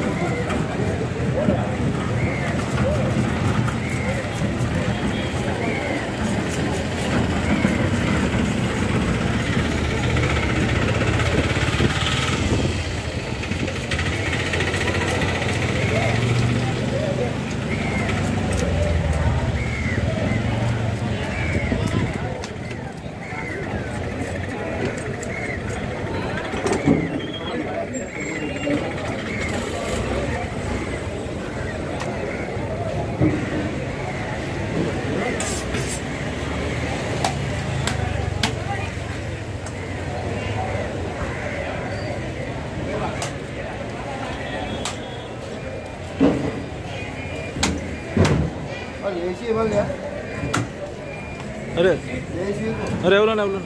What up? अरे अरे बोला ना बोला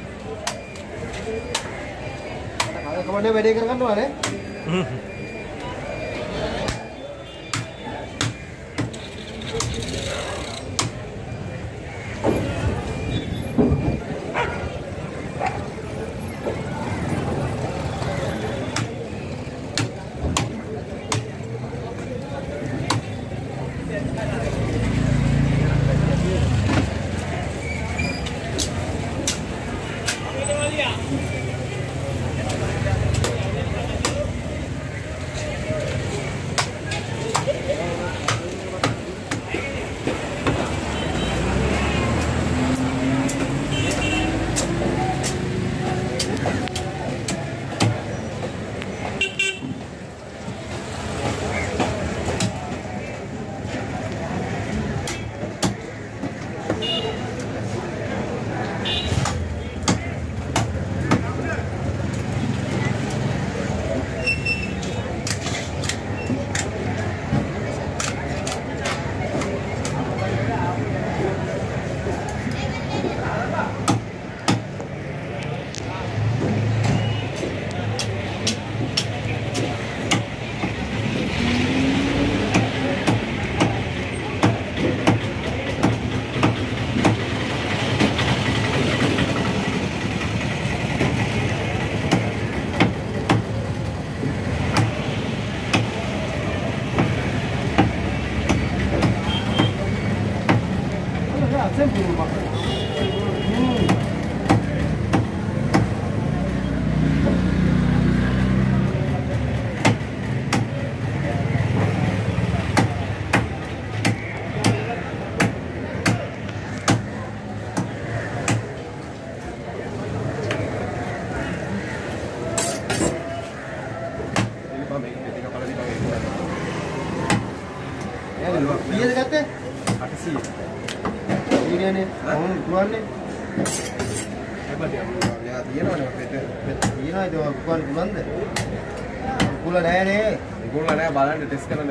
कमांडे बैठे कर कौन वाले から全部うまく家で買って。ඊනියනේ. කොහොමද පුරන්නේ? එයා තියෙනවනේ පෙත ඊනයිද පුරන්න පුළුවන්ද? පුල නෑ නේ. ඒගොල්ලෝ නෑ බලන්න ටෙස්ට් කරන්න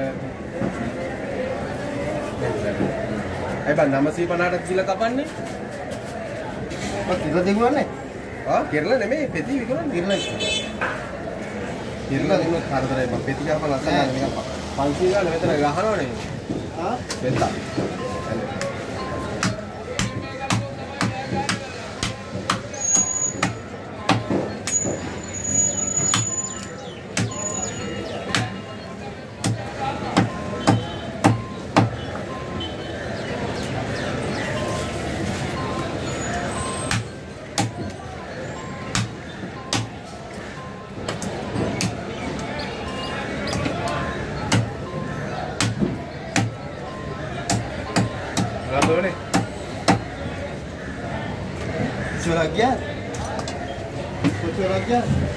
ඒ බං 950ට කියලා කපන්නේ ඔය කිරලා දෙගුවන්නේ? ආ කෙරලා නෙමෙයි පෙති විකුණන්නේ කිරලා. කෙරලා දුන්නොත් හතරයි බං පෙති කරපන් ලස්සනයි නිකන් 500 ගාන මෙතන ගහනවනේ ආ? පෙත්තා Randone. Curah gian. Curah gian.